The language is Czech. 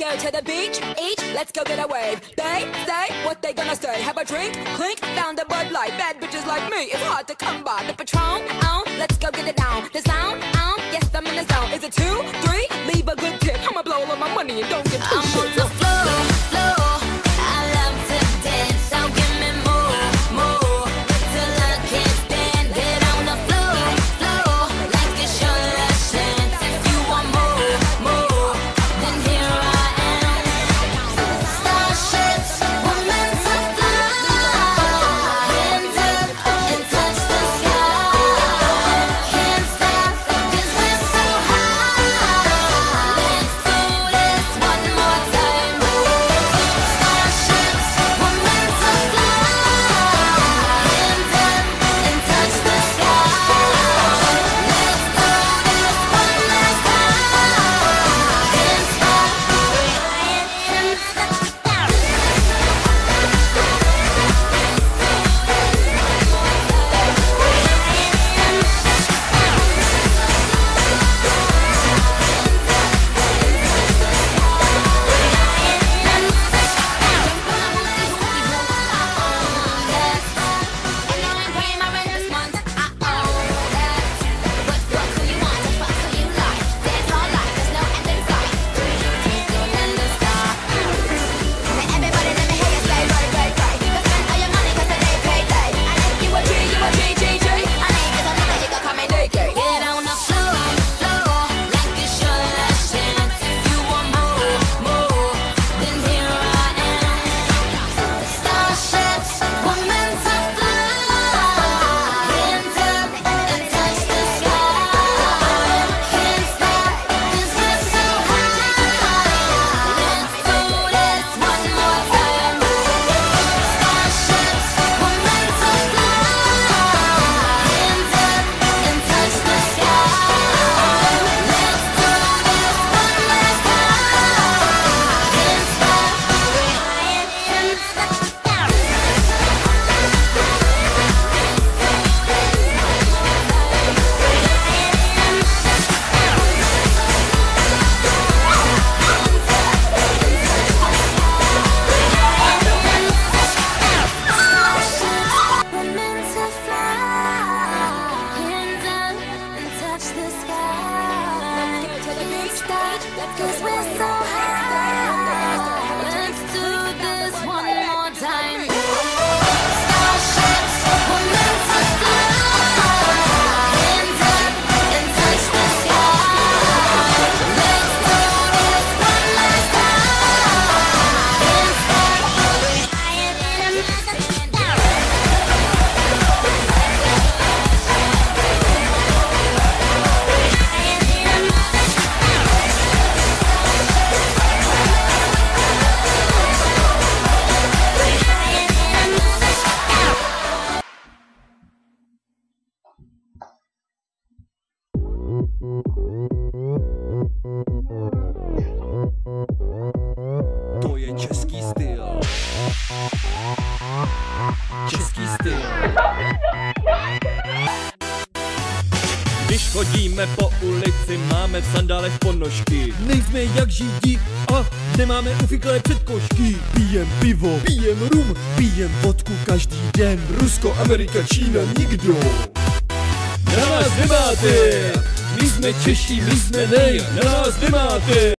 go to the beach, each, let's go get a wave. They say what they gonna say. Have a drink, clink, found a Bud Light. Bad bitches like me, it's hard to come by. The Patron, oh, let's go get it down. The sound, oh, yes, I'm in the zone. Is it two, three? that, cause we're so high. Český styl. Český styl. Když chodíme po ulici, máme v sandálech ponožky. Nejsme jak židi a nemáme ufiklé předkošky. Pijem pivo, pijem rum, pijem vodku každý den. Rusko, Amerika, Čína, nikdo. Na nás nemáte, my jsme Češi, my jsme nej, na nás nemáte.